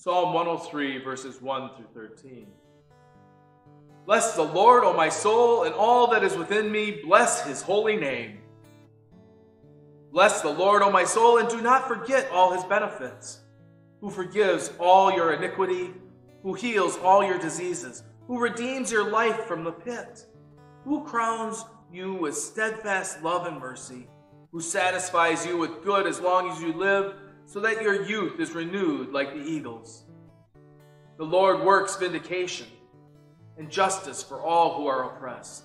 Psalm 103, verses 1 through 13. Bless the Lord, O my soul, and all that is within me, bless his holy name. Bless the Lord, O my soul, and do not forget all his benefits, who forgives all your iniquity, who heals all your diseases, who redeems your life from the pit, who crowns you with steadfast love and mercy, who satisfies you with good as long as you live so that your youth is renewed like the eagles. The Lord works vindication and justice for all who are oppressed.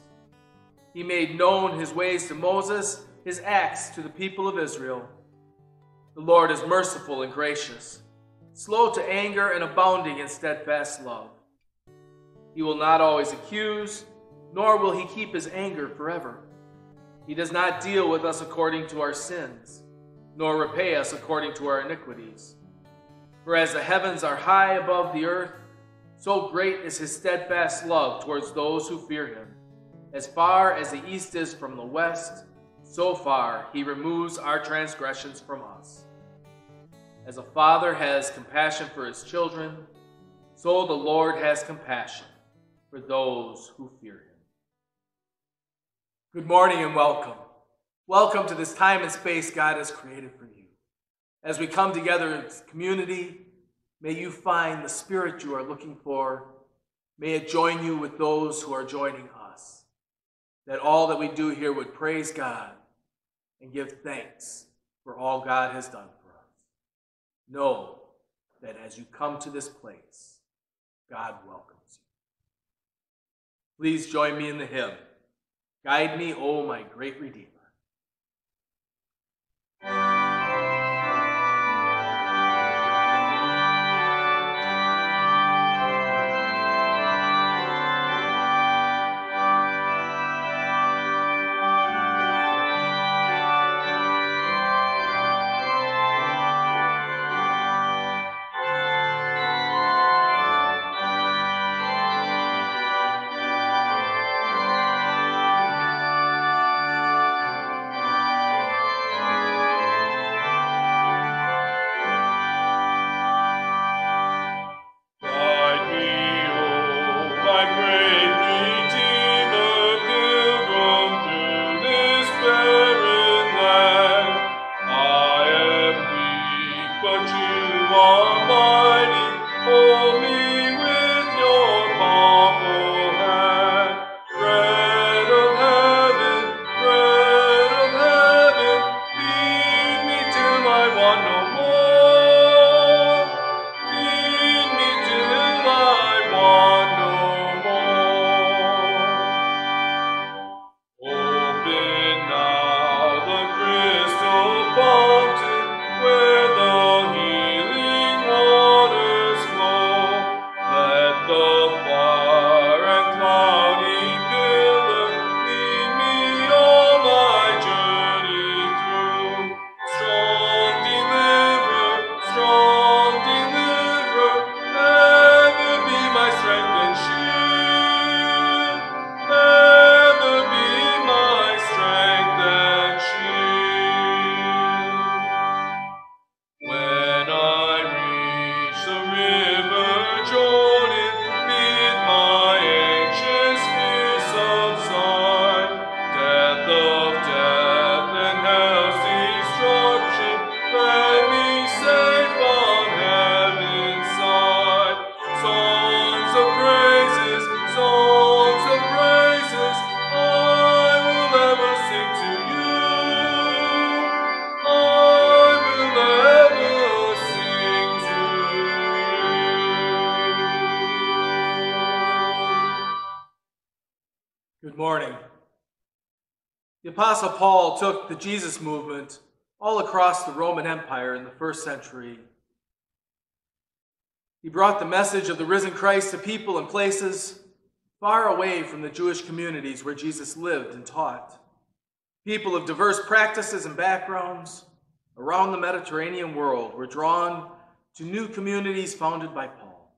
He made known his ways to Moses, his acts to the people of Israel. The Lord is merciful and gracious, slow to anger and abounding in steadfast love. He will not always accuse, nor will he keep his anger forever. He does not deal with us according to our sins nor repay us according to our iniquities. For as the heavens are high above the earth, so great is his steadfast love towards those who fear him. As far as the east is from the west, so far he removes our transgressions from us. As a father has compassion for his children, so the Lord has compassion for those who fear him. Good morning and welcome. Welcome to this time and space God has created for you. As we come together as community, may you find the spirit you are looking for. May it join you with those who are joining us. That all that we do here would praise God and give thanks for all God has done for us. Know that as you come to this place, God welcomes you. Please join me in the hymn, Guide Me, O my great Redeemer. Bye. Apostle Paul took the Jesus movement all across the Roman Empire in the first century. He brought the message of the risen Christ to people and places far away from the Jewish communities where Jesus lived and taught. People of diverse practices and backgrounds around the Mediterranean world were drawn to new communities founded by Paul.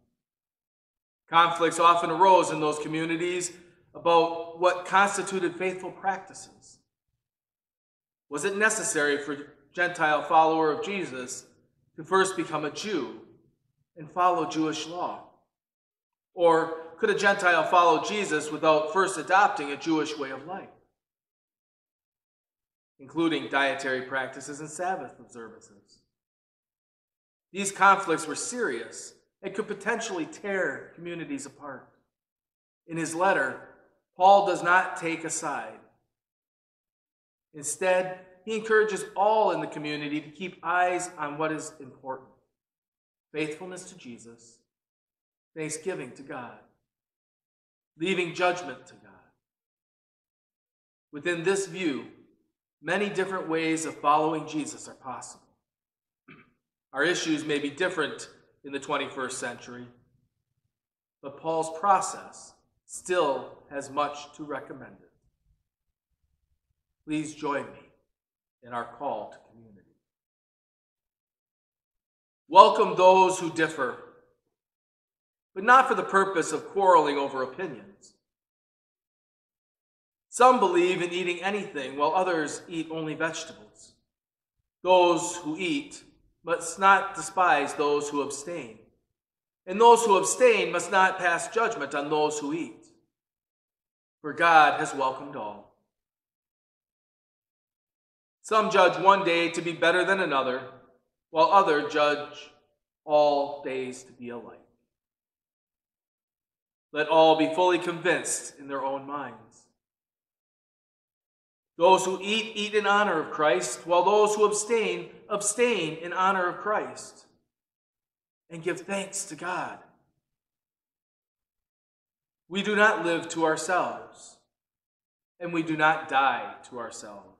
Conflicts often arose in those communities about what constituted faithful practices. Was it necessary for a Gentile follower of Jesus to first become a Jew and follow Jewish law? Or could a Gentile follow Jesus without first adopting a Jewish way of life, including dietary practices and Sabbath observances? These conflicts were serious and could potentially tear communities apart. In his letter, Paul does not take a side. Instead, he encourages all in the community to keep eyes on what is important faithfulness to Jesus, thanksgiving to God, leaving judgment to God. Within this view, many different ways of following Jesus are possible. Our issues may be different in the 21st century, but Paul's process still has much to recommend it. Please join me in our call to community. Welcome those who differ, but not for the purpose of quarreling over opinions. Some believe in eating anything, while others eat only vegetables. Those who eat must not despise those who abstain, and those who abstain must not pass judgment on those who eat, for God has welcomed all. Some judge one day to be better than another while others judge all days to be alike. Let all be fully convinced in their own minds. Those who eat, eat in honor of Christ, while those who abstain, abstain in honor of Christ. And give thanks to God. We do not live to ourselves, and we do not die to ourselves.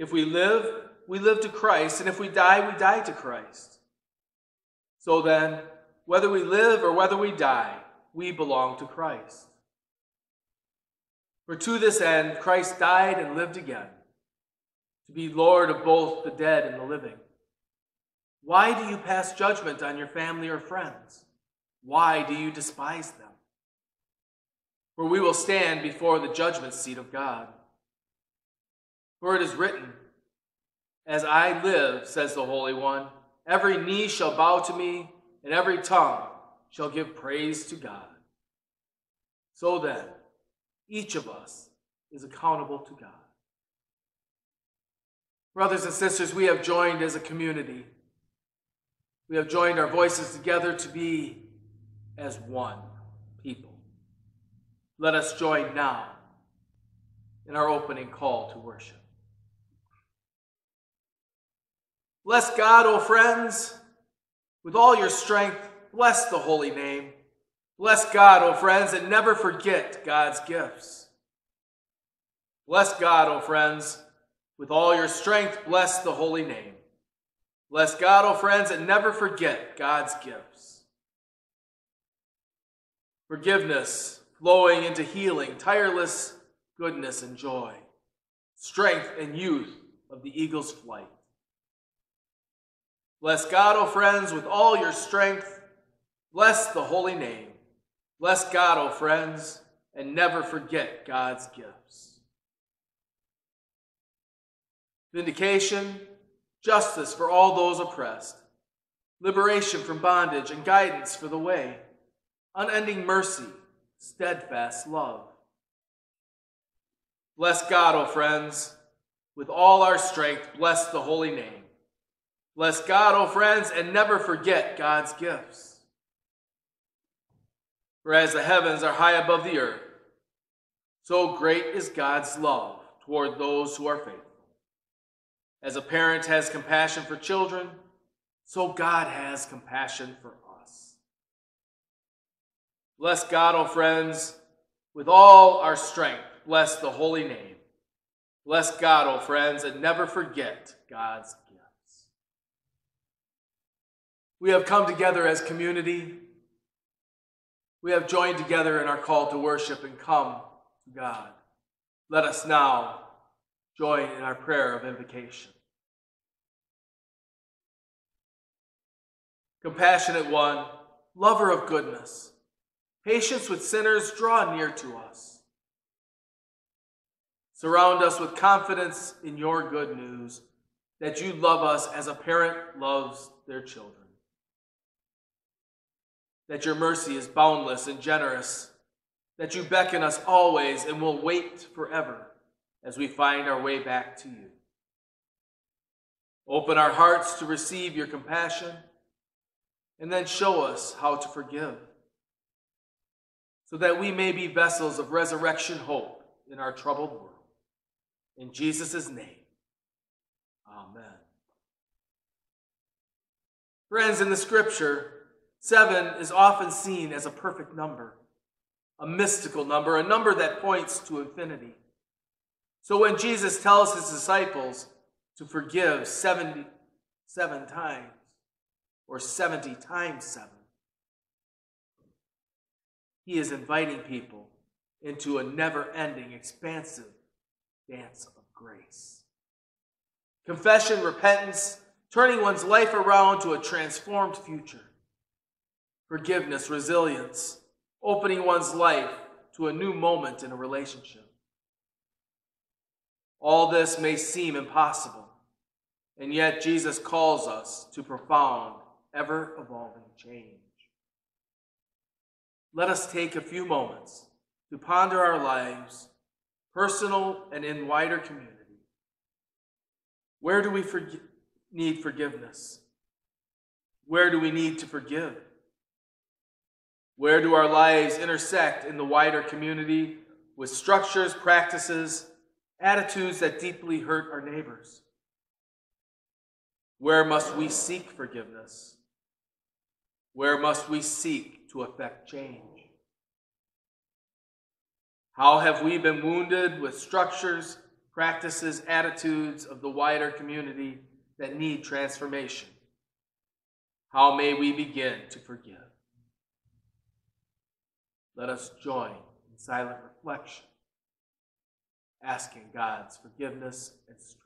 If we live, we live to Christ, and if we die, we die to Christ. So then, whether we live or whether we die, we belong to Christ. For to this end, Christ died and lived again, to be Lord of both the dead and the living. Why do you pass judgment on your family or friends? Why do you despise them? For we will stand before the judgment seat of God. For it is written, as I live, says the Holy One, every knee shall bow to me, and every tongue shall give praise to God. So then, each of us is accountable to God. Brothers and sisters, we have joined as a community. We have joined our voices together to be as one people. Let us join now in our opening call to worship. Bless God, O friends, with all your strength. Bless the holy name. Bless God, O friends, and never forget God's gifts. Bless God, O friends, with all your strength. Bless the holy name. Bless God, O friends, and never forget God's gifts. Forgiveness flowing into healing, tireless goodness and joy, strength and youth of the eagle's flight. Bless God, O friends, with all your strength. Bless the holy name. Bless God, O friends, and never forget God's gifts. Vindication, justice for all those oppressed, liberation from bondage, and guidance for the way, unending mercy, steadfast love. Bless God, O friends, with all our strength, bless the holy name. Bless God, O oh friends, and never forget God's gifts. For as the heavens are high above the earth, so great is God's love toward those who are faithful. As a parent has compassion for children, so God has compassion for us. Bless God, O oh friends, with all our strength. Bless the holy name. Bless God, O oh friends, and never forget God's we have come together as community. We have joined together in our call to worship and come to God. Let us now join in our prayer of invocation. Compassionate one, lover of goodness, patience with sinners, draw near to us. Surround us with confidence in your good news that you love us as a parent loves their children. That your mercy is boundless and generous. That you beckon us always and will wait forever as we find our way back to you. Open our hearts to receive your compassion and then show us how to forgive so that we may be vessels of resurrection hope in our troubled world. In Jesus' name, amen. Friends, in the scripture, seven is often seen as a perfect number, a mystical number, a number that points to infinity. So when Jesus tells his disciples to forgive 77 times, or 70 times 7, he is inviting people into a never ending, expansive dance of grace. Confession, repentance, turning one's life around to a transformed future. Forgiveness, resilience, opening one's life to a new moment in a relationship. All this may seem impossible, and yet Jesus calls us to profound, ever evolving change. Let us take a few moments to ponder our lives, personal and in wider community. Where do we forg- need forgiveness? Where do we need to forgive? Where do our lives intersect in the wider community with structures, practices, attitudes that deeply hurt our neighbors? Where must we seek forgiveness? Where must we seek to effect change? How have we been wounded with structures, practices, attitudes of the wider community that need transformation? How may we begin to forgive? Let us join in silent reflection asking God's forgiveness and strength.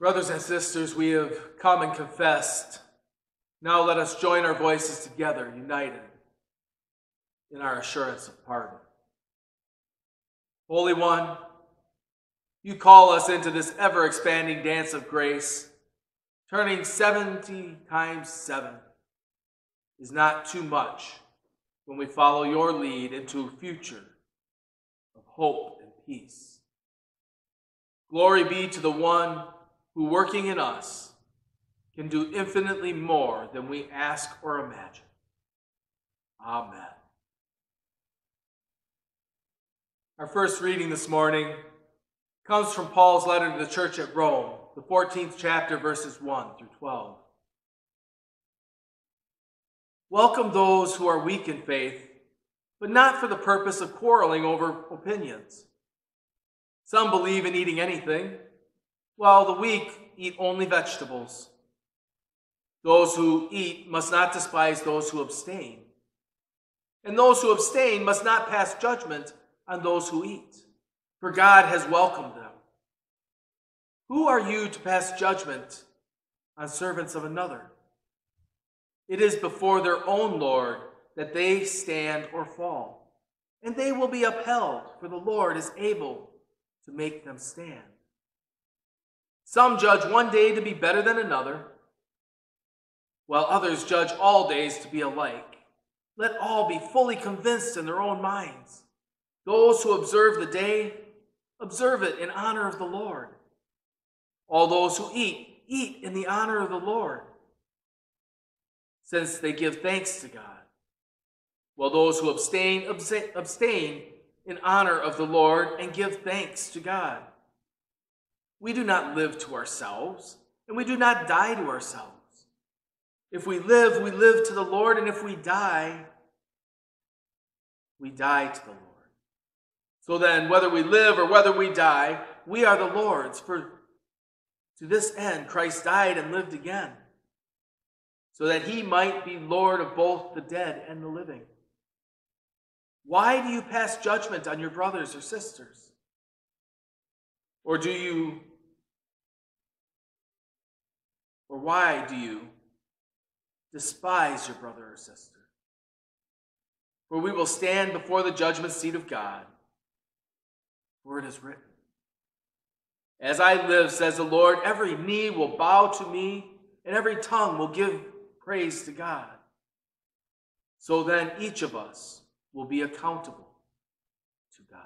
Brothers and sisters, we have come and confessed now let us join our voices together, united in our assurance of pardon. Holy One, you call us into this ever expanding dance of grace. Turning 70 times 7 is not too much when we follow your lead into a future of hope and peace. Glory be to the one who, working in us, can do infinitely more than we ask or imagine. Amen. Our first reading this morning comes from Paul's letter to the church at Rome, the 14th chapter, verses 1 through 12. Welcome those who are weak in faith, but not for the purpose of quarreling over opinions. Some believe in eating anything, while the weak eat only vegetables. Those who eat must not despise those who abstain. And those who abstain must not pass judgment on those who eat, for God has welcomed them. Who are you to pass judgment on servants of another? It is before their own Lord that they stand or fall, and they will be upheld, for the Lord is able to make them stand. Some judge one day to be better than another while others judge all days to be alike. Let all be fully convinced in their own minds. Those who observe the day, observe it in honor of the Lord. All those who eat, eat in the honor of the Lord, since they give thanks to God. While those who abstain, abstain in honor of the Lord and give thanks to God. We do not live to ourselves, and we do not die to ourselves. If we live, we live to the Lord, and if we die, we die to the Lord. So then, whether we live or whether we die, we are the Lord's. For to this end, Christ died and lived again, so that he might be Lord of both the dead and the living. Why do you pass judgment on your brothers or sisters? Or do you, or why do you despise your brother or sister? For we will stand before the judgment seat of God, for it is written, As I live, says the Lord, every knee will bow to me, and every tongue will give praise to God. So then each of us will be accountable to God.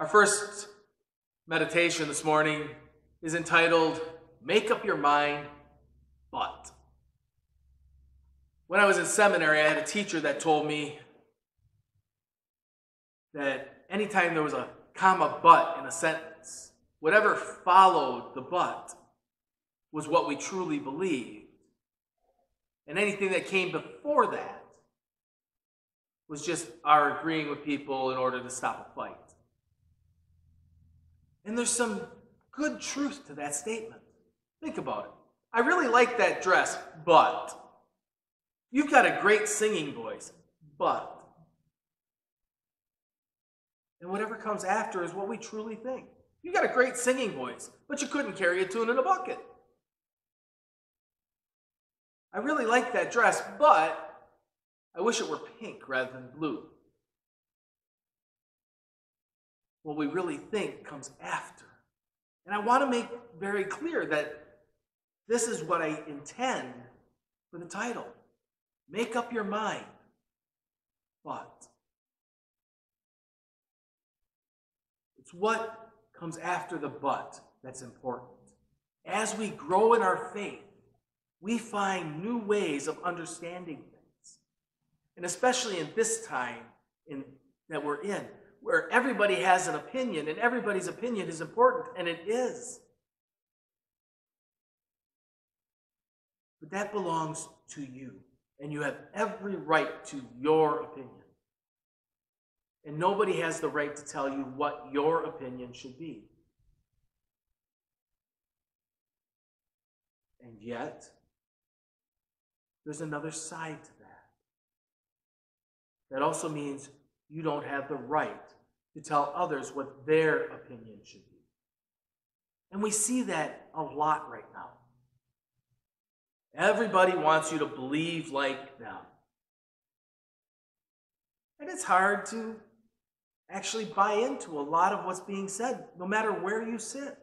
Our first meditation this morning is entitled Make Up Your Mind, But. When I was in seminary, I had a teacher that told me that anytime there was a comma but in a sentence, whatever followed the but was what we truly believed. And anything that came before that was just our agreeing with people in order to stop a fight. And there's some good truth to that statement. Think about it. I really like that dress, but you've got a great singing voice, but. And whatever comes after is what we truly think. You got a great singing voice, but you couldn't carry a tune in a bucket. I really like that dress, but I wish it were pink rather than blue. What we really think comes after. And I want to make very clear that this is what I intend for the title. Make up your mind. But it's what comes after the but that's important. As we grow in our faith, we find new ways of understanding things. And especially in this time in, that we're in, where everybody has an opinion and everybody's opinion is important, and it is. But that belongs to you, and you have every right to your opinion. And nobody has the right to tell you what your opinion should be. And yet, there's another side to that. That also means you don't have the right to tell others what their opinion should be. And we see that a lot right now. Everybody wants you to believe like them. And it's hard to actually buy into a lot of what's being said, no matter where you sit.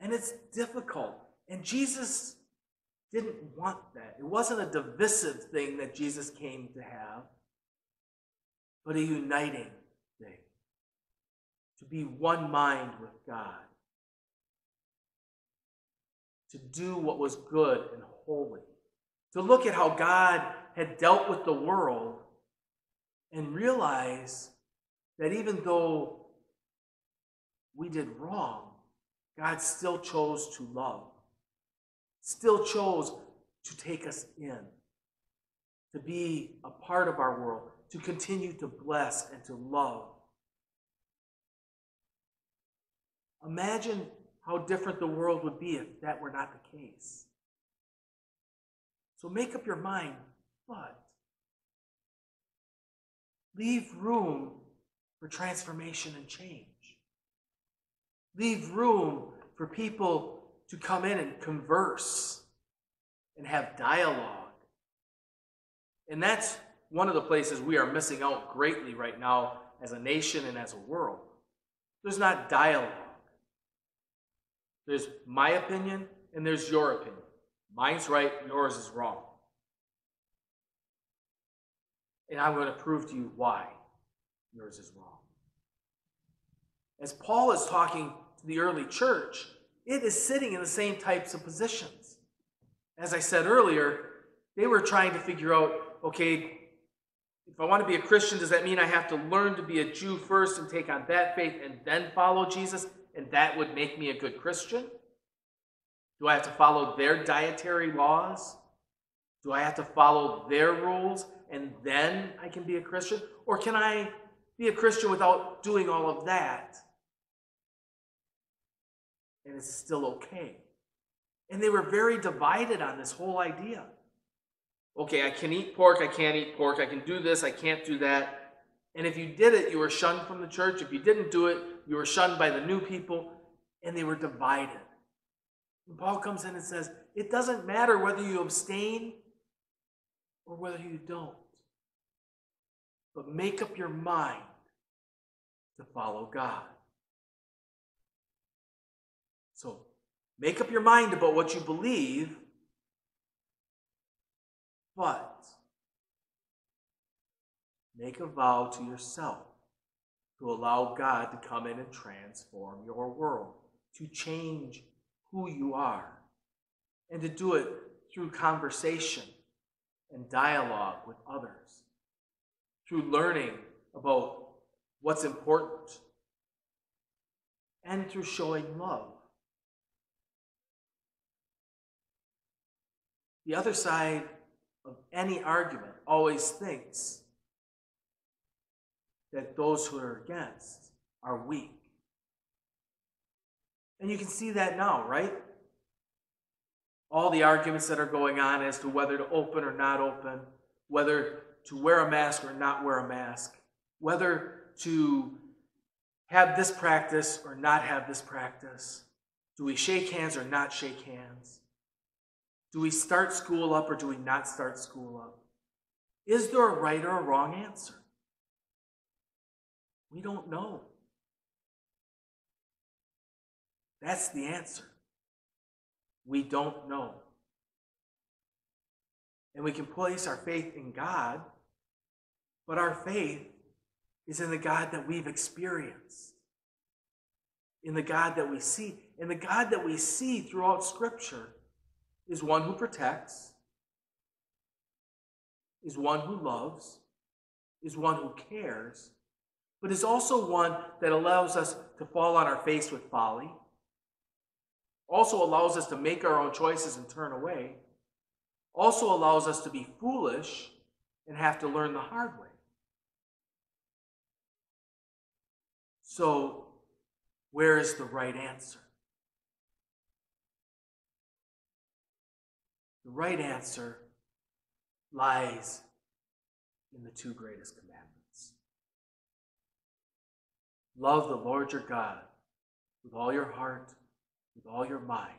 And it's difficult. And Jesus didn't want that. It wasn't a divisive thing that Jesus came to have but a uniting thing. To be one mind with God. To do what was good and holy. To look at how God had dealt with the world and realize that even though we did wrong, God still chose to love, still chose to take us in, to be a part of our world, to continue to bless and to love. Imagine how different the world would be if that were not the case. So make up your mind, but leave room for transformation and change. Leave room for people to come in and converse and have dialogue. And that's one of the places we are missing out greatly right now as a nation and as a world. There's not dialogue. There's my opinion and there's your opinion. Mine's right, yours is wrong. And I'm going to prove to you why yours is wrong. As Paul is talking to the early church, it is sitting in the same types of positions. As I said earlier, they were trying to figure out okay, if I want to be a Christian, does that mean I have to learn to be a Jew first and take on that faith and then follow Jesus? And that would make me a good Christian? Do I have to follow their dietary laws? Do I have to follow their rules and then I can be a Christian? Or can I be a Christian without doing all of that? And it's still okay. And they were very divided on this whole idea. Okay, I can eat pork, I can't eat pork, I can do this, I can't do that. And if you did it, you were shunned from the church. If you didn't do it, you were shunned by the new people, and they were divided. And Paul comes in and says, it doesn't matter whether you abstain or whether you don't, but make up your mind to follow God. So make up your mind about what you believe, but make a vow to yourself to allow God to come in and transform your world, to change who you are, and to do it through conversation and dialogue with others, through learning about what's important, and through showing love. The other side of any argument always thinks that those who are against are weak. And you can see that now, right? All the arguments that are going on as to whether to open or not open, whether to wear a mask or not wear a mask, whether to have this practice or not have this practice. Do we shake hands or not shake hands? Do we start school up or do we not start school up? Is there a right or a wrong answer? We don't know. That's the answer. We don't know. And we can place our faith in God, but our faith is in the God that we've experienced, in the God that we see. And the God that we see throughout Scripture is one who protects, is one who loves, is one who cares, but is also one that allows us to fall on our face with folly, also allows us to make our own choices and turn away, also allows us to be foolish and have to learn the hard way. So, where is the right answer? The right answer lies in the two greatest commandments. Love the Lord your God with all your heart, with all your mind,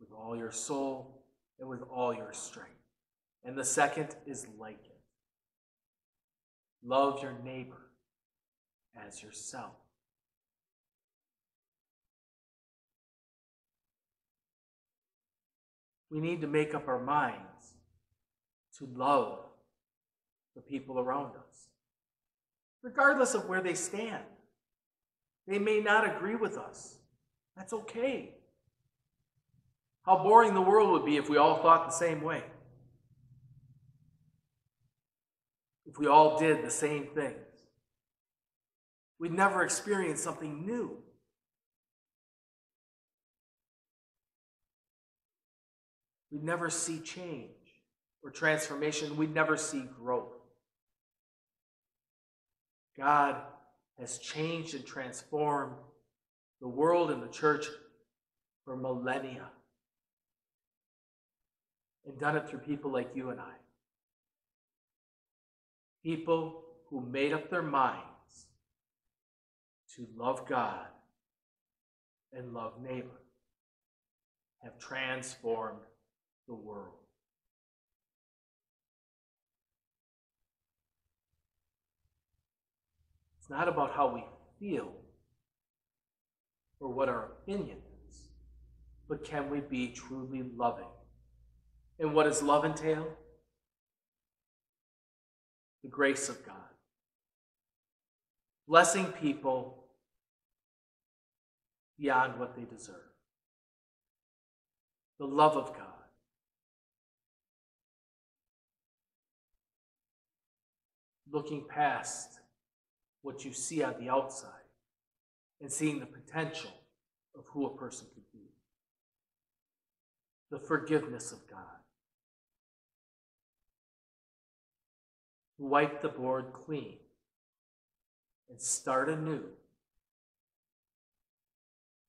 with all your soul, and with all your strength. And the second is like it love your neighbor as yourself. We need to make up our minds to love the people around us, regardless of where they stand. They may not agree with us. That's okay. How boring the world would be if we all thought the same way. If we all did the same things. We'd never experience something new. We'd never see change or transformation. We'd never see growth. God has changed and transformed the world and the church for millennia and done it through people like you and I. People who made up their minds to love God and love neighbor have transformed the world. It's not about how we feel or what our opinion is, but can we be truly loving? And what does love entail? The grace of God. Blessing people beyond what they deserve. The love of God. Looking past what you see on the outside and seeing the potential of who a person could be. The forgiveness of God. Wipe the board clean and start anew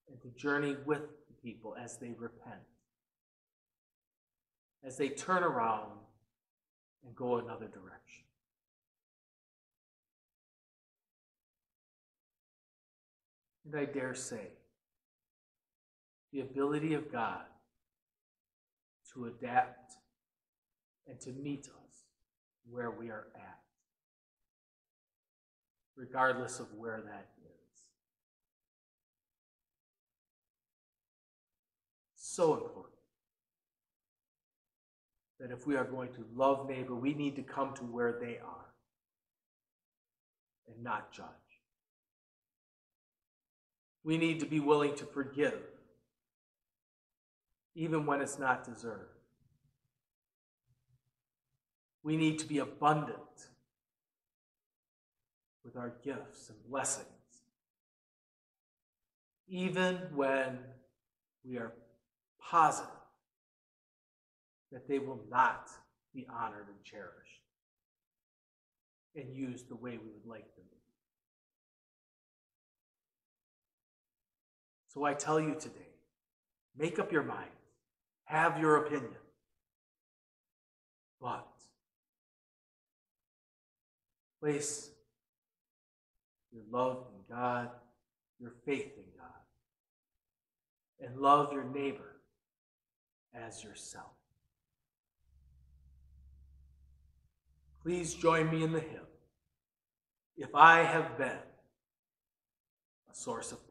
and to journey with the people as they repent, as they turn around and go another direction. And I dare say, the ability of God to adapt and to meet us where we are at, regardless of where that is. So important that if we are going to love neighbor, we need to come to where they are and not judge. We need to be willing to forgive, even when it's not deserved. We need to be abundant with our gifts and blessings, even when we are positive that they will not be honored and cherished and used the way we would like them So I tell you today make up your mind, have your opinion, but place your love in God, your faith in God, and love your neighbor as yourself. Please join me in the hymn. If I have been a source of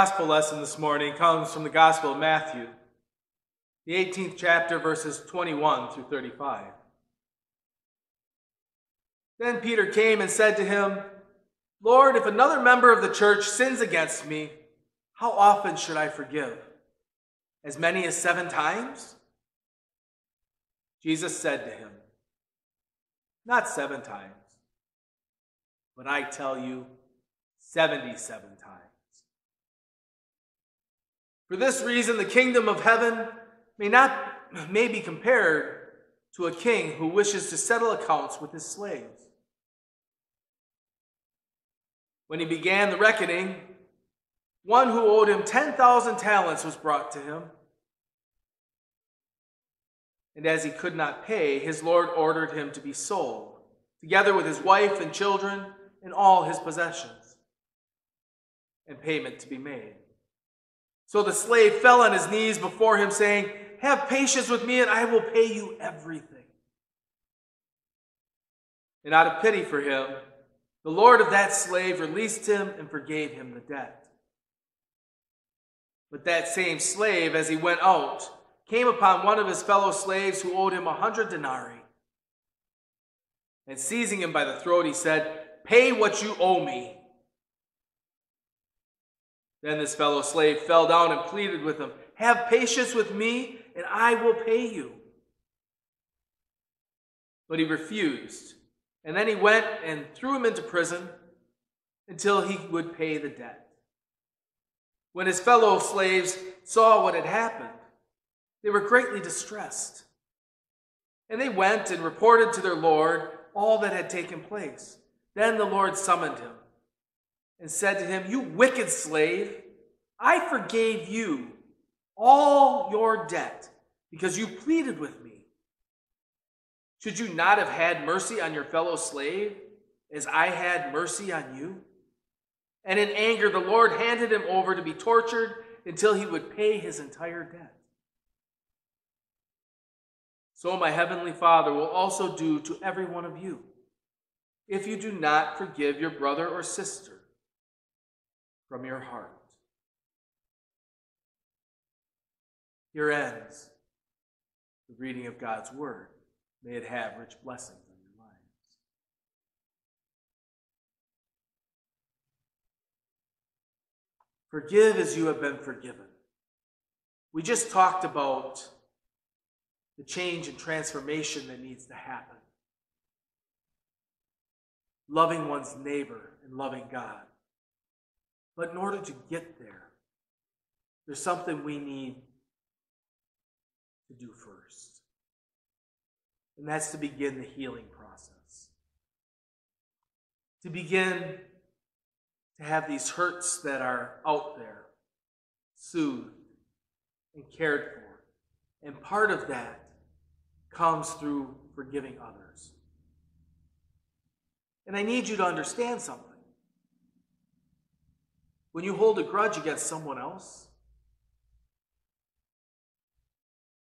gospel lesson this morning comes from the Gospel of Matthew, the 18th chapter, verses 21 through 35. Then Peter came and said to him, Lord, if another member of the church sins against me, how often should I forgive? As many as seven times? Jesus said to him, Not seven times, but I tell you, 77 times. For this reason, the kingdom of heaven may not may be compared to a king who wishes to settle accounts with his slaves. When he began the reckoning, one who owed him 10,000 talents was brought to him. And as he could not pay, his Lord ordered him to be sold, together with his wife and children and all his possessions, and payment to be made. So the slave fell on his knees before him, saying, Have patience with me, and I will pay you everything. And out of pity for him, the Lord of that slave released him and forgave him the debt. But that same slave, as he went out, came upon one of his fellow slaves who owed him a hundred denarii. And seizing him by the throat, he said, Pay what you owe me. Then this fellow slave fell down and pleaded with him, Have patience with me, and I will pay you. But he refused. And then he went and threw him into prison until he would pay the debt. When his fellow slaves saw what had happened, they were greatly distressed. And they went and reported to their Lord all that had taken place. Then the Lord summoned him and said to him, You wicked slave, I forgave you all your debt because you pleaded with me. Should you not have had mercy on your fellow slave as I had mercy on you? And in anger, the Lord handed him over to be tortured until he would pay his entire debt. So my heavenly Father will also do to every one of you if you do not forgive your brother or sister from your heart. Here ends the reading of God's Word. May it have rich blessings on your lives. Forgive as you have been forgiven. We just talked about the change and transformation that needs to happen. Loving one's neighbor and loving God. But in order to get there, there's something we need to do first. And that's to begin the healing process. To begin to have these hurts that are out there soothed and cared for. And part of that comes through forgiving others. And I need you to understand something. When you hold a grudge against someone else,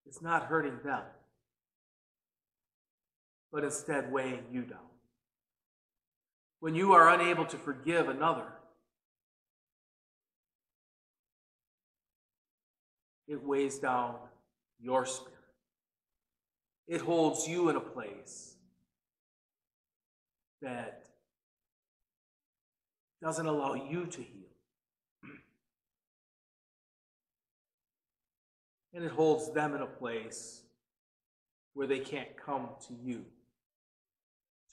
it's not hurting them, but instead weighing you down. When you are unable to forgive another, it weighs down your spirit. It holds you in a place that doesn't allow you to heal. And it holds them in a place where they can't come to you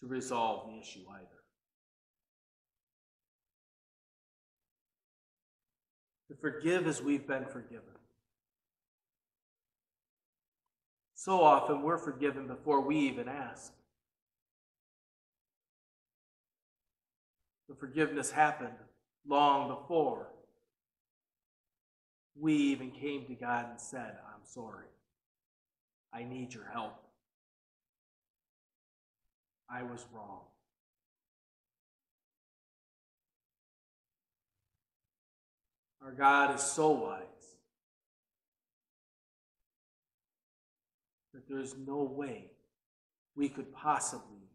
to resolve the issue either. To forgive as we've been forgiven. So often we're forgiven before we even ask. The forgiveness happened long before we even came to God and said, I'm sorry. I need your help. I was wrong. Our God is so wise that there's no way we could possibly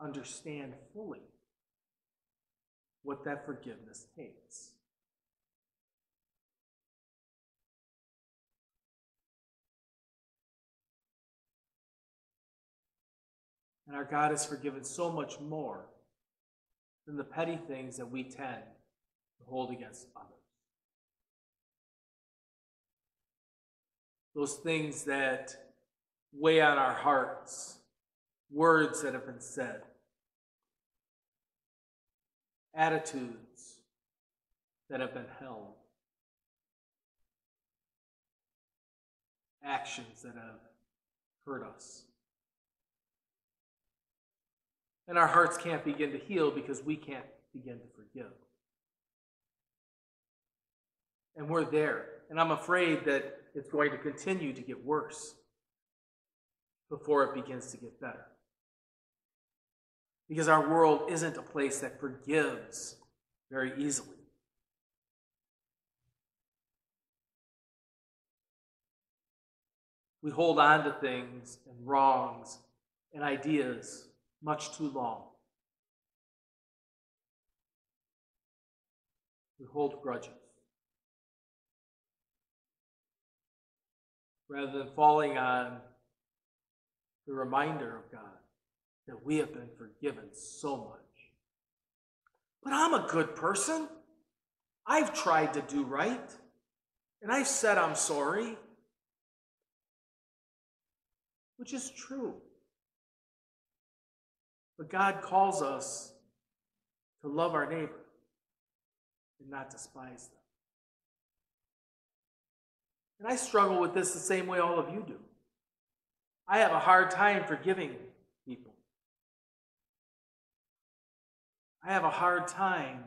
understand fully what that forgiveness takes. And our God has forgiven so much more than the petty things that we tend to hold against others. those things that weigh on our hearts, words that have been said, attitudes that have been held, actions that have hurt us. And our hearts can't begin to heal because we can't begin to forgive. And we're there. And I'm afraid that it's going to continue to get worse before it begins to get better. Because our world isn't a place that forgives very easily. We hold on to things and wrongs and ideas much too long. We hold grudges. rather than falling on the reminder of God that we have been forgiven so much. But I'm a good person. I've tried to do right, and I've said I'm sorry, which is true. But God calls us to love our neighbor and not despise them. And I struggle with this the same way all of you do. I have a hard time forgiving people. I have a hard time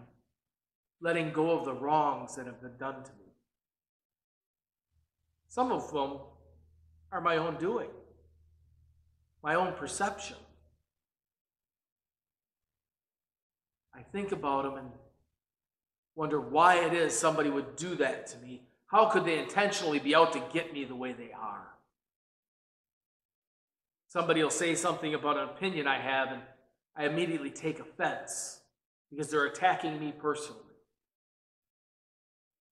letting go of the wrongs that have been done to me. Some of them are my own doing, my own perception. Think about them and wonder why it is somebody would do that to me. How could they intentionally be out to get me the way they are? Somebody will say something about an opinion I have, and I immediately take offense because they're attacking me personally.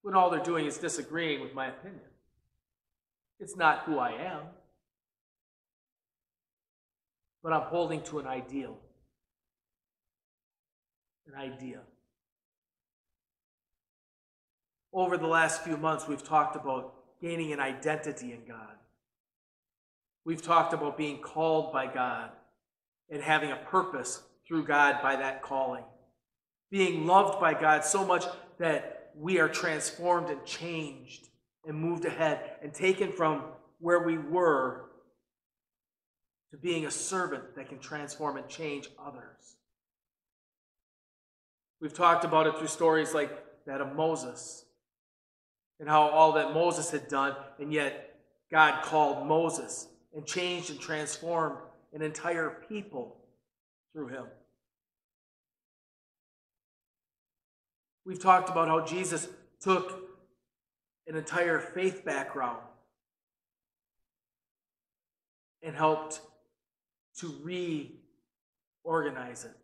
When all they're doing is disagreeing with my opinion. It's not who I am, but I'm holding to an ideal. An idea. Over the last few months, we've talked about gaining an identity in God. We've talked about being called by God and having a purpose through God by that calling. Being loved by God so much that we are transformed and changed and moved ahead and taken from where we were to being a servant that can transform and change others. We've talked about it through stories like that of Moses and how all that Moses had done, and yet God called Moses and changed and transformed an entire people through him. We've talked about how Jesus took an entire faith background and helped to reorganize it,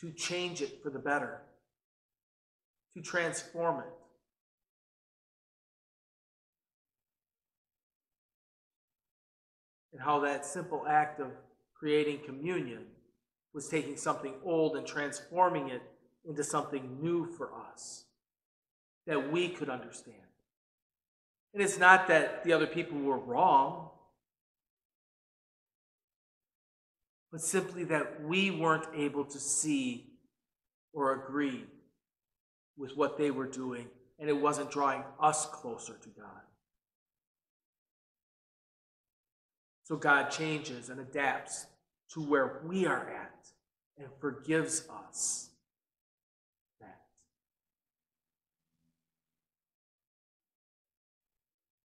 to change it for the better, to transform it. And how that simple act of creating communion was taking something old and transforming it into something new for us that we could understand. And it's not that the other people were wrong, but simply that we weren't able to see or agree with what they were doing, and it wasn't drawing us closer to God. So God changes and adapts to where we are at and forgives us that.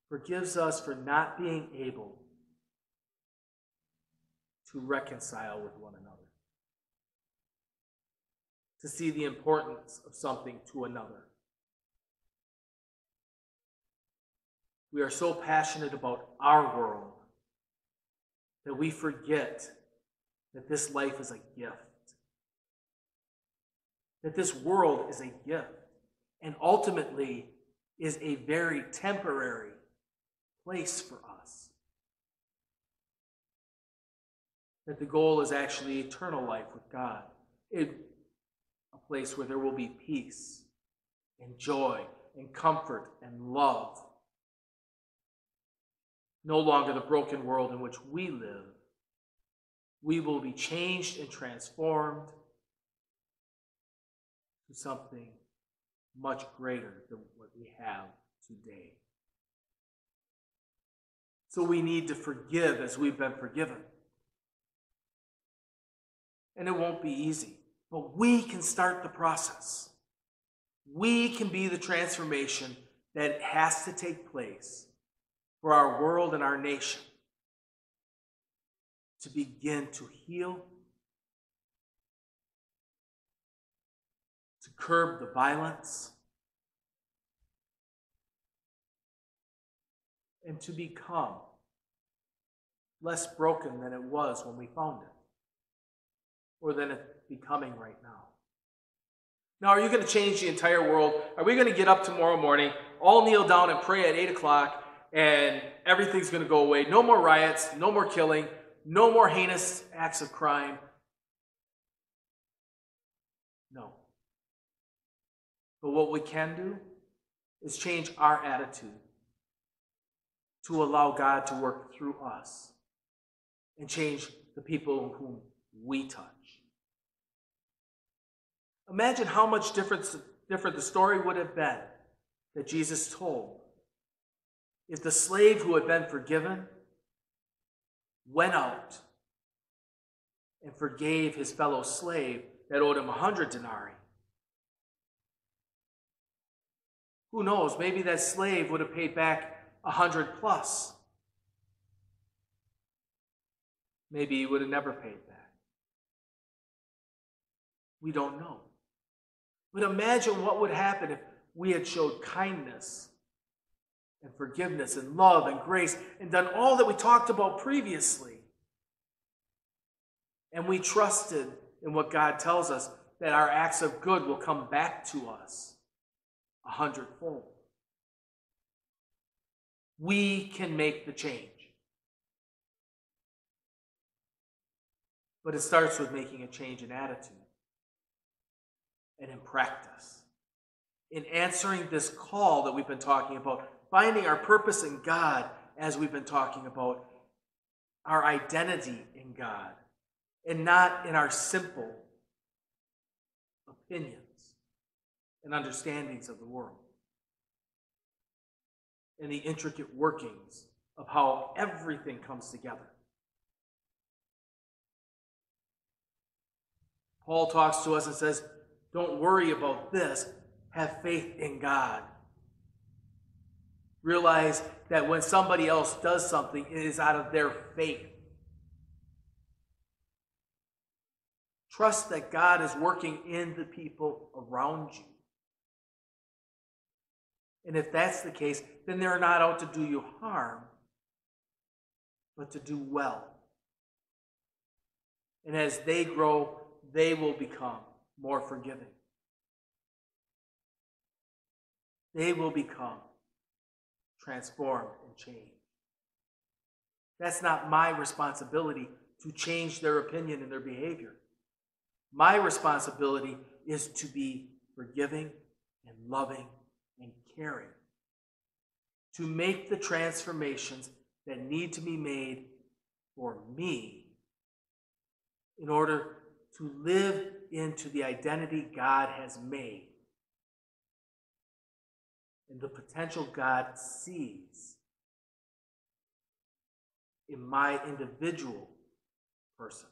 Forgives us for not being able to reconcile with one another, to see the importance of something to another. We are so passionate about our world that we forget that this life is a gift. That this world is a gift and ultimately is a very temporary place for us. That the goal is actually eternal life with God, it, a place where there will be peace and joy and comfort and love no longer the broken world in which we live. We will be changed and transformed to something much greater than what we have today. So we need to forgive as we've been forgiven. And it won't be easy, but we can start the process. We can be the transformation that has to take place for our world and our nation to begin to heal, to curb the violence, and to become less broken than it was when we found it, or than it's becoming right now. Now, are you going to change the entire world? Are we going to get up tomorrow morning, all kneel down and pray at 8 o'clock, and everything's going to go away. No more riots, no more killing, no more heinous acts of crime. No. But what we can do is change our attitude to allow God to work through us and change the people whom we touch. Imagine how much difference different the story would have been that Jesus told if the slave who had been forgiven went out and forgave his fellow slave that owed him a hundred denarii. Who knows? Maybe that slave would have paid back a hundred plus. Maybe he would have never paid back. We don't know. But imagine what would happen if we had showed kindness and forgiveness and love and grace and done all that we talked about previously. And we trusted in what God tells us that our acts of good will come back to us a hundredfold. We can make the change. But it starts with making a change in attitude and in practice. In answering this call that we've been talking about, finding our purpose in God as we've been talking about, our identity in God, and not in our simple opinions and understandings of the world, and the intricate workings of how everything comes together. Paul talks to us and says, Don't worry about this. Have faith in God. Realize that when somebody else does something, it is out of their faith. Trust that God is working in the people around you. And if that's the case, then they're not out to do you harm, but to do well. And as they grow, they will become more forgiving. They will become transformed and changed. That's not my responsibility to change their opinion and their behavior. My responsibility is to be forgiving and loving and caring, to make the transformations that need to be made for me in order to live into the identity God has made and the potential God sees in my individual person.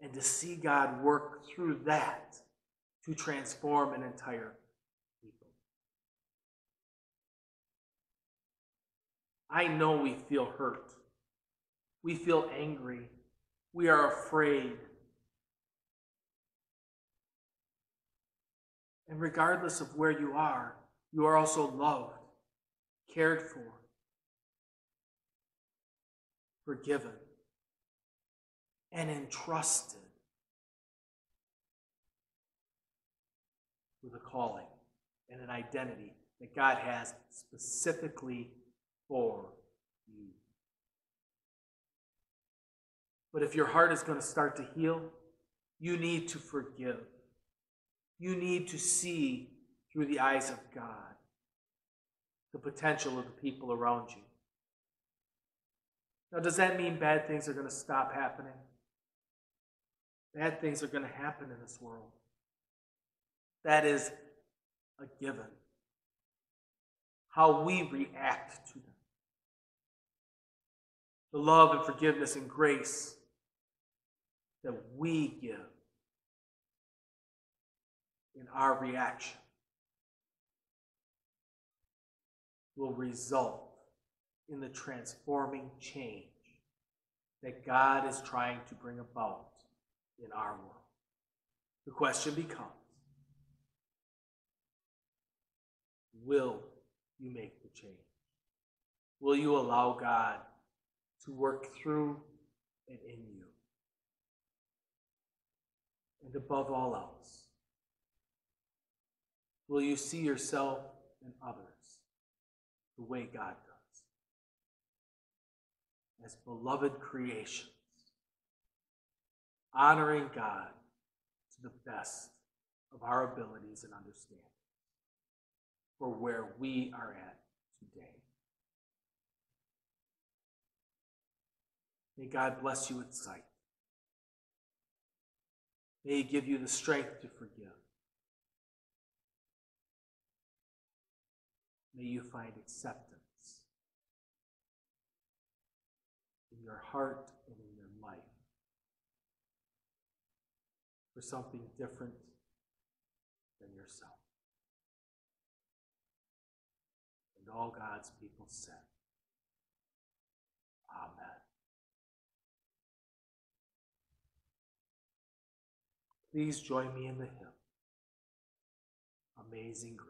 And to see God work through that to transform an entire people. I know we feel hurt. We feel angry. We are afraid. And regardless of where you are, you are also loved, cared for, forgiven, and entrusted with a calling and an identity that God has specifically for you. But if your heart is going to start to heal, you need to forgive. You need to see through the eyes of God the potential of the people around you. Now, does that mean bad things are going to stop happening? Bad things are going to happen in this world. That is a given. How we react to them. The love and forgiveness and grace that we give in our reaction will result in the transforming change that God is trying to bring about in our world. The question becomes Will you make the change? Will you allow God to work through and in you? And above all else, will you see yourself and others the way God does? As beloved creations, honoring God to the best of our abilities and understanding for where we are at today. May God bless you with sight. May He give you the strength to forgive. May you find acceptance in your heart and in your life for something different than yourself. And all God's people said, Amen. Please join me in the hymn, Amazing Grace.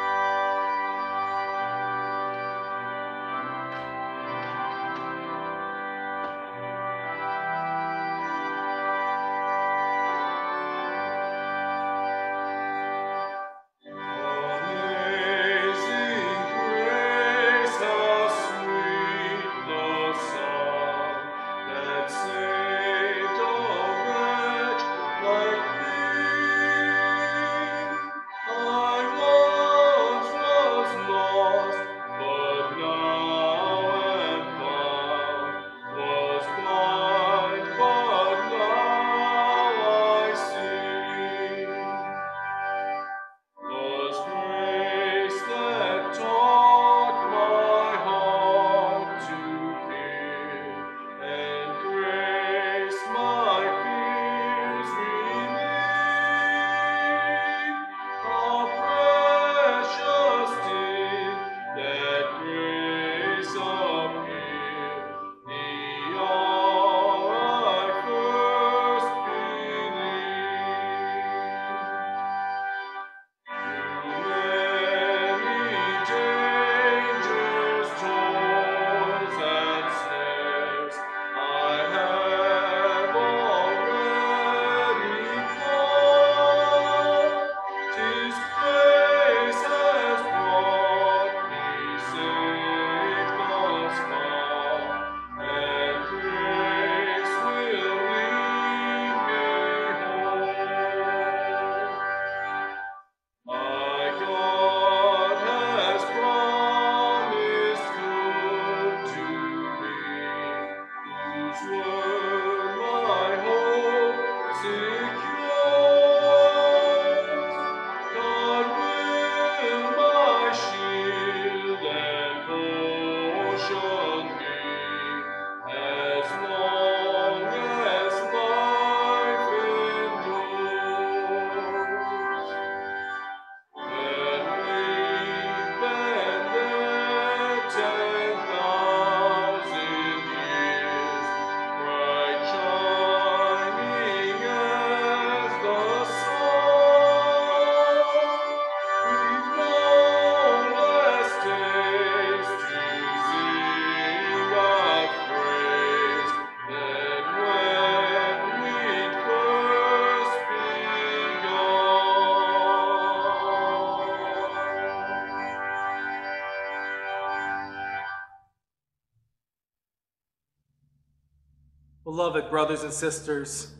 Beloved brothers and sisters,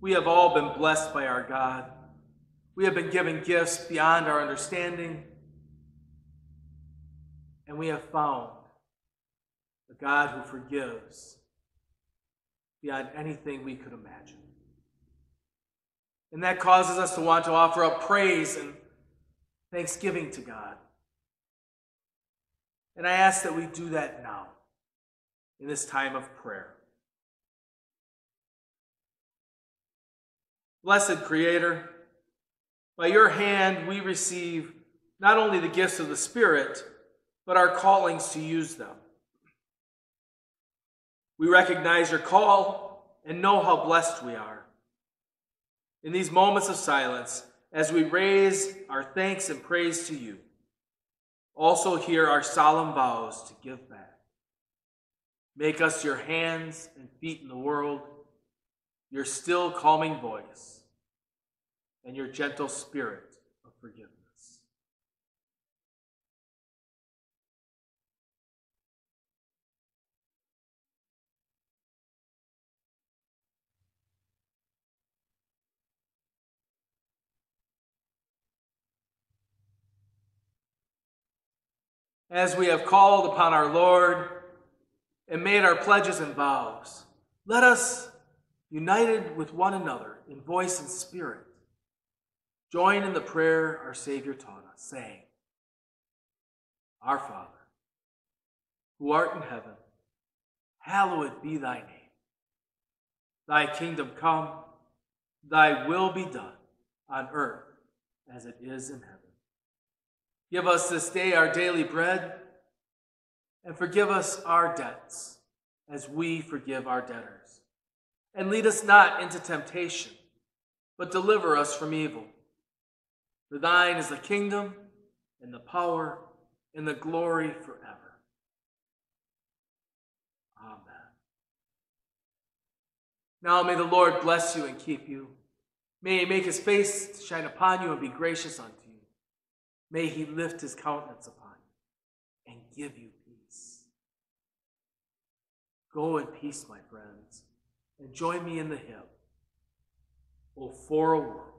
we have all been blessed by our God. We have been given gifts beyond our understanding, and we have found a God who forgives beyond anything we could imagine. And that causes us to want to offer up praise and thanksgiving to God. And I ask that we do that now in this time of prayer. Blessed Creator, by your hand we receive not only the gifts of the Spirit, but our callings to use them. We recognize your call and know how blessed we are. In these moments of silence, as we raise our thanks and praise to you, also hear our solemn vows to give back. Make us your hands and feet in the world your still calming voice, and your gentle spirit of forgiveness. As we have called upon our Lord and made our pledges and vows, let us united with one another in voice and spirit, join in the prayer our Savior taught us, saying, Our Father, who art in heaven, hallowed be thy name. Thy kingdom come, thy will be done on earth as it is in heaven. Give us this day our daily bread, and forgive us our debts as we forgive our debtors. And lead us not into temptation, but deliver us from evil. For thine is the kingdom, and the power, and the glory forever. Amen. Now may the Lord bless you and keep you. May he make his face shine upon you and be gracious unto you. May he lift his countenance upon you and give you peace. Go in peace, my friends, and join me in the hymn, O for a world.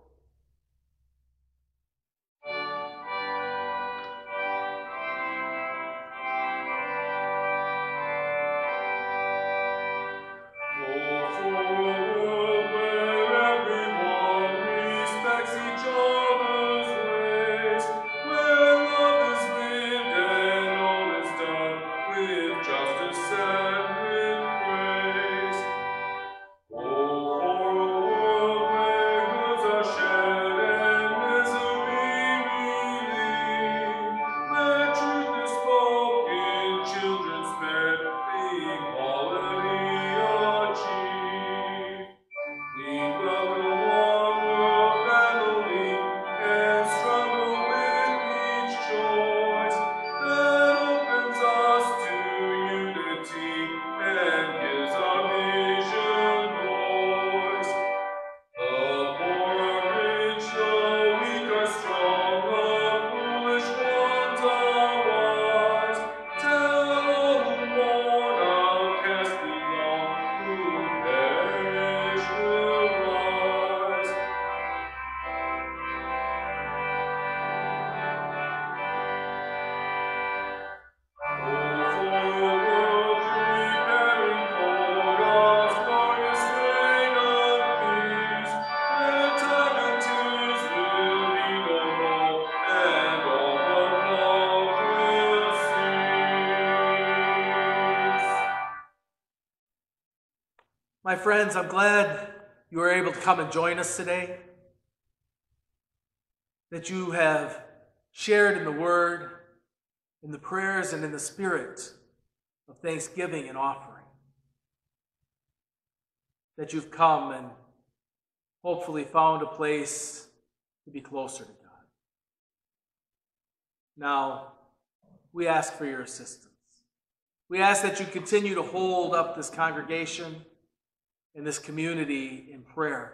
Friends, I'm glad you were able to come and join us today. That you have shared in the word, in the prayers, and in the spirit of thanksgiving and offering. That you've come and hopefully found a place to be closer to God. Now, we ask for your assistance. We ask that you continue to hold up this congregation in this community in prayer.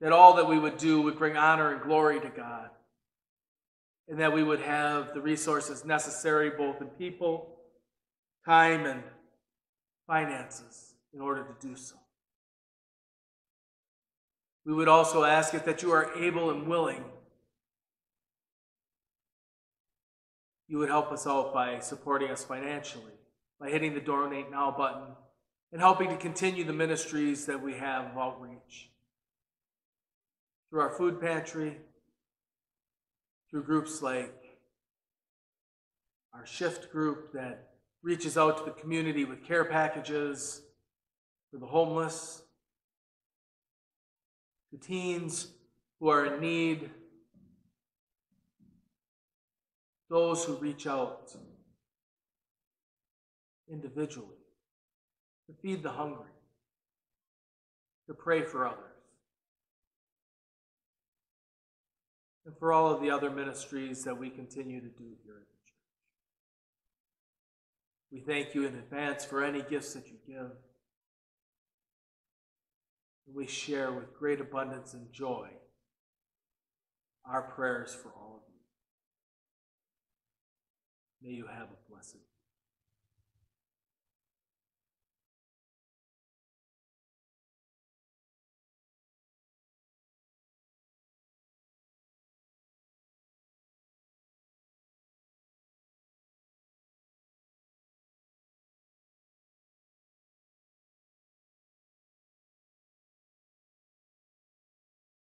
That all that we would do would bring honor and glory to God. And that we would have the resources necessary, both in people, time, and finances, in order to do so. We would also ask it that you are able and willing. You would help us out by supporting us financially, by hitting the donate now button and helping to continue the ministries that we have of outreach. Through our food pantry, through groups like our shift group that reaches out to the community with care packages for the homeless, the teens who are in need, those who reach out individually to feed the hungry, to pray for others, and for all of the other ministries that we continue to do here at the church. We thank you in advance for any gifts that you give. And we share with great abundance and joy our prayers for all of you. May you have a blessed day.